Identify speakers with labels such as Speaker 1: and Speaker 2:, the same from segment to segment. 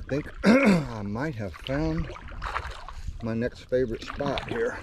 Speaker 1: think I might have found my next favorite spot here.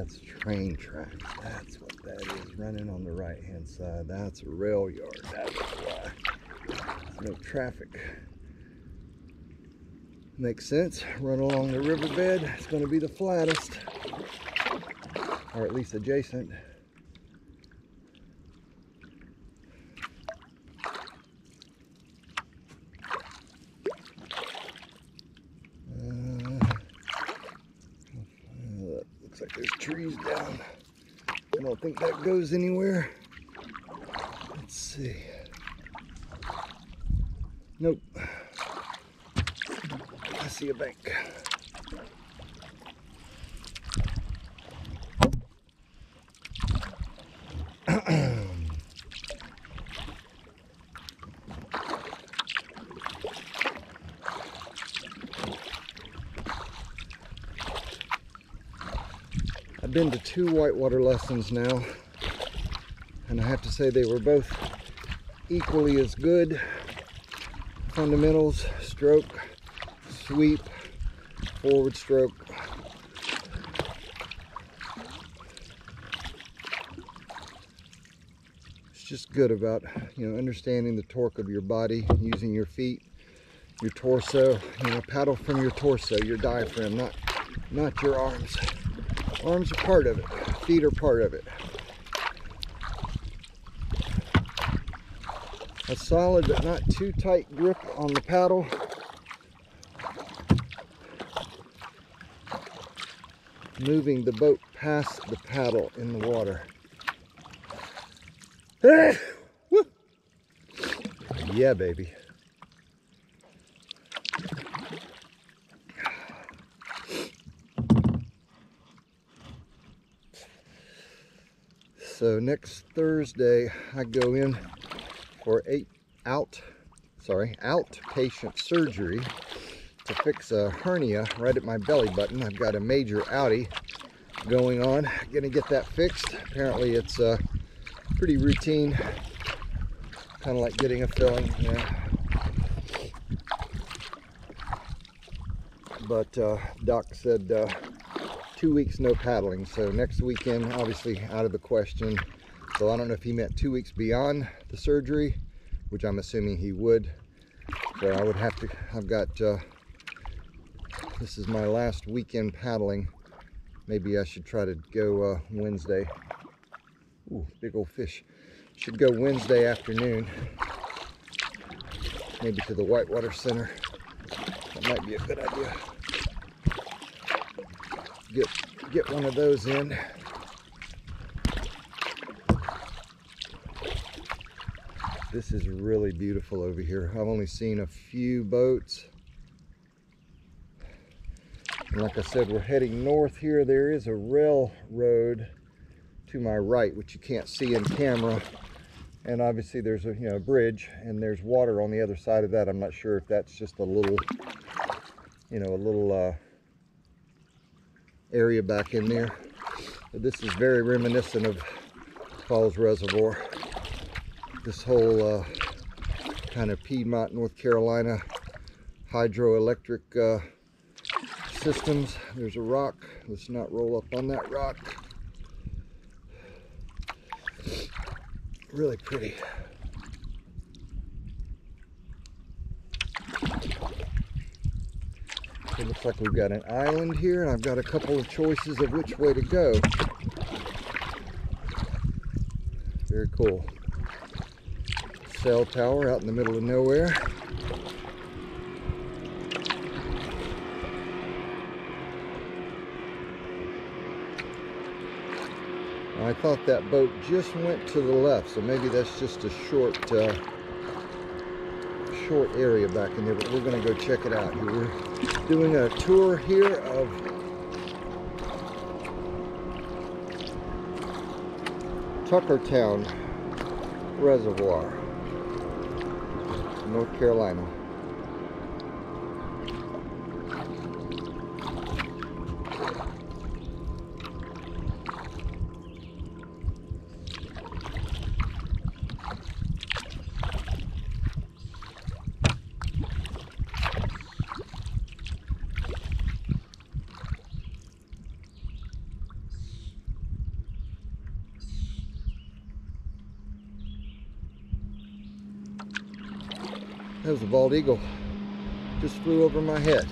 Speaker 1: That's train tracks. That's what that is running on the right hand side. That's a rail yard. That's why. No traffic. Makes sense. Run along the riverbed. It's going to be the flattest. Or at least adjacent. Looks like there's trees down. I don't think that goes anywhere. Let's see. Nope. I see a bank. I've been to two whitewater lessons now, and I have to say they were both equally as good. Fundamentals, stroke, sweep, forward stroke. It's just good about, you know, understanding the torque of your body, using your feet, your torso, you know, paddle from your torso, your diaphragm, not, not your arms. Arms are part of it. Feet are part of it. A solid but not too tight grip on the paddle. Moving the boat past the paddle in the water. yeah, baby. So next Thursday, I go in for eight out, sorry, outpatient surgery to fix a hernia right at my belly button. I've got a major outie going on. Gonna get that fixed. Apparently it's uh, pretty routine, kind of like getting a filling. Yeah. But uh, doc said uh, two weeks no paddling. So next weekend, obviously out of the question. So I don't know if he meant two weeks beyond the surgery, which I'm assuming he would. So I would have to, I've got, uh, this is my last weekend paddling. Maybe I should try to go uh, Wednesday. Ooh, big old fish. Should go Wednesday afternoon. Maybe to the Whitewater Center. That might be a good idea get get one of those in. This is really beautiful over here. I've only seen a few boats. And like I said, we're heading north here. There is a railroad to my right, which you can't see in camera. And obviously there's a you know bridge and there's water on the other side of that. I'm not sure if that's just a little, you know, a little uh, area back in there. This is very reminiscent of Falls Reservoir. This whole uh, kind of Piedmont, North Carolina hydroelectric uh, systems. There's a rock. Let's not roll up on that rock. Really pretty. It looks like we've got an island here, and I've got a couple of choices of which way to go. Very cool. Cell tower out in the middle of nowhere. I thought that boat just went to the left, so maybe that's just a short uh, short area back in there, but we're going to go check it out. We're doing a tour here of Tuckertown Reservoir, North Carolina. Was a bald eagle. Just flew over my head.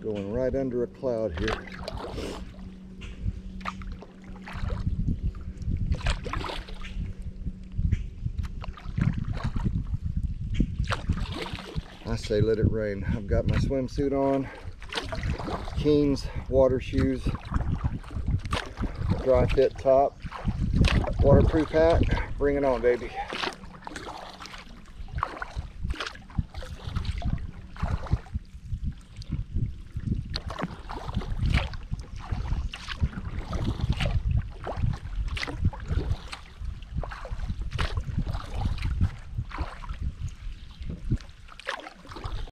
Speaker 1: Going right under a cloud here. I say let it rain. I've got my swimsuit on, Keens water shoes, dry fit top, waterproof hat. Bring it on, baby.